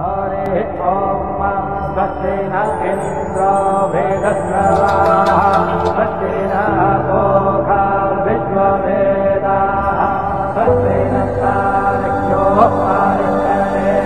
हरे ओम सचिन इंद्र वेद सचिन भोगा विश्ववेदाः सत्येन सारक्ष्यो पारितरे